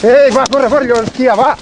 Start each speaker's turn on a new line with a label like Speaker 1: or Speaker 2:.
Speaker 1: Ehi, va, corre fuori, lo va!